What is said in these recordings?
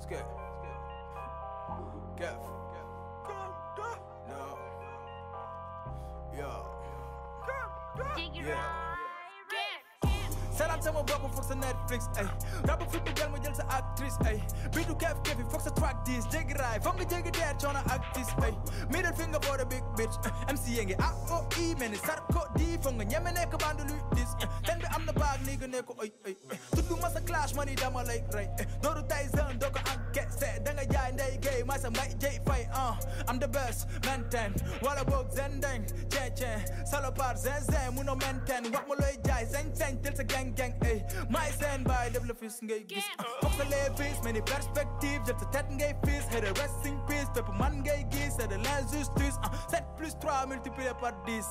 Skip. Kev. No. Yo. Yeah. Salam sama bopp foog sa Netflix ay. Rap fi mu jël ma jël sa actrice ay. Bidu Kef Keffie foog sa track dis jéggi raay foog nga jéggi deer coono actrice ay. Middle finger for the big bitch MC yenge A O I mel ni Sarko di foog nga ñeme nekk bande luy dis ten bi am na baag nii nga ne ko ay ay. Tuddu ma sa clash ma ni dama lay rey dooru Tyson doo ko encaissé da nga jaay ndey gay ma sa may jay fay ah I'm the best maintain wala boog zendeng cen cen salopard zen zen muno maintain wax ma looy jaay sañ sañ tel sa gang gang ay may seen baay def la fis ngay gis foog sa lee bis mais ni perspective jël sa tête ngay fis xëy na rest in peace. Pépp man ngay gis c'est de l'injustice 7 plus 3 multiplié par 10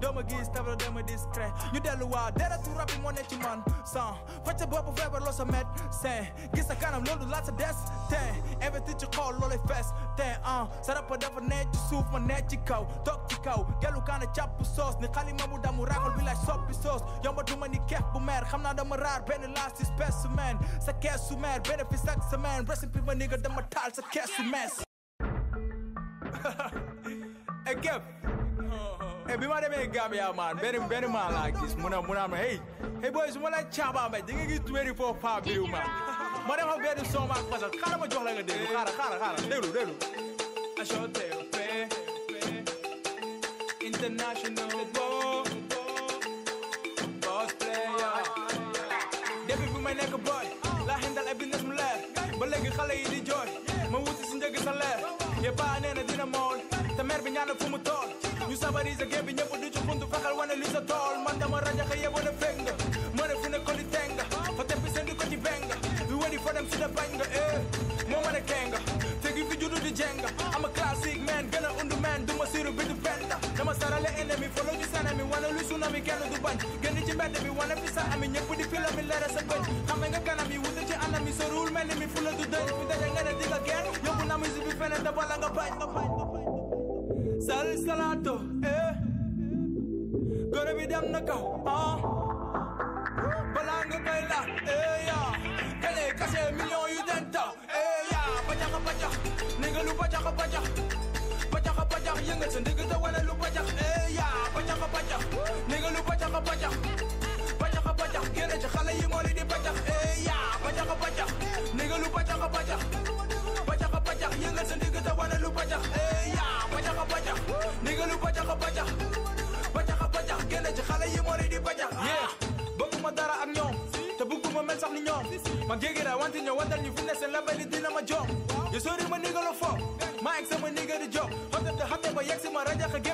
doo ma gis tabla doo ma discret ñu dellu waa dara tu rap bi moo ne ci man sans faj sa bopp feebar loo sa médecin gis sa kanam loolu laat sa des ten investi ci xool loolay fees ten ah sa rap dafa ne ci suuf ma ne ci kaw toog ci kaw gelu kaana càpp soos ni xalima mu damu ragal bi lay soppi soos yombatuma ni keex bu mer. Xam naa dama raar benn last spécimen sa kees su mer bénéfice chaque semaine rest in peace ma nigga dama taal sa kees su mes hey Kev hey bi ma demee Gambia man benn benn maa laa gis mu ne mu ne ma hey hey boy su ma la caabaa mbay di nga gis tuwéri foofu paa biriw man ma dem ak benn son ak parce que xaaral ma jox la nga déglu xaaral xaaral xaaral déglu déglu HOTP international bo. Boss player. Depuis bi may nekk boy. Laa xindal ay business mu leer. Ba léegi xale yi di jooy. Ma wuti si njëgi sa leer. Yee baa nee na dina mool te mer bi ñaan fu mu tool ñu sabari sa géej bi ñëpp du ci li sa man dama rajaxe yebo ne fekk nga ma ne fu ne ko di tenga. Fa teppi seen di ko ci benga. We ready for them si da bañ nga eh. Moo ma ne kenga. Tegi fi juddu di jenga. Am a classic man gën a undu man. Duma siiru bi du dama sarale sanami lu kenn du bañ ci mbedd bi fi sa ami ñëpp di sa xame nga salato eh. Gore bi dem na kaw ah. Balaa nga koy eh ya kale kase million yu den taw eh ya bajaxa bajax ni nga lu bajaxa bajax bajaxa bajax yëngal sa ndigg te wane lu bajax eh ya bajaxa bajax ni nga lu bajax bajaxa bajax génne ci xale yi moo di bajax eh ya bajaxa bajax ni nga lu bajaxa bajax nga lu bajaxa bajax bajaxa bajax génne ci xale yi moo li di bajax yeah bëgguma dara ak ñoom. Te bëgguma mel sax ni ñoom. Ma géegi ra wante ñëw wantal ñu fi ne seen label yi dina ma joom yo sori ma niga la fo ma egg sama niga di job xote te xate ba yegg si ma rajaxe gembi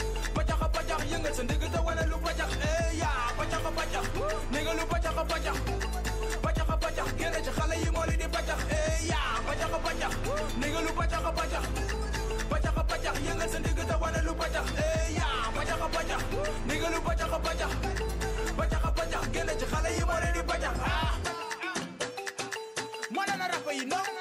you know.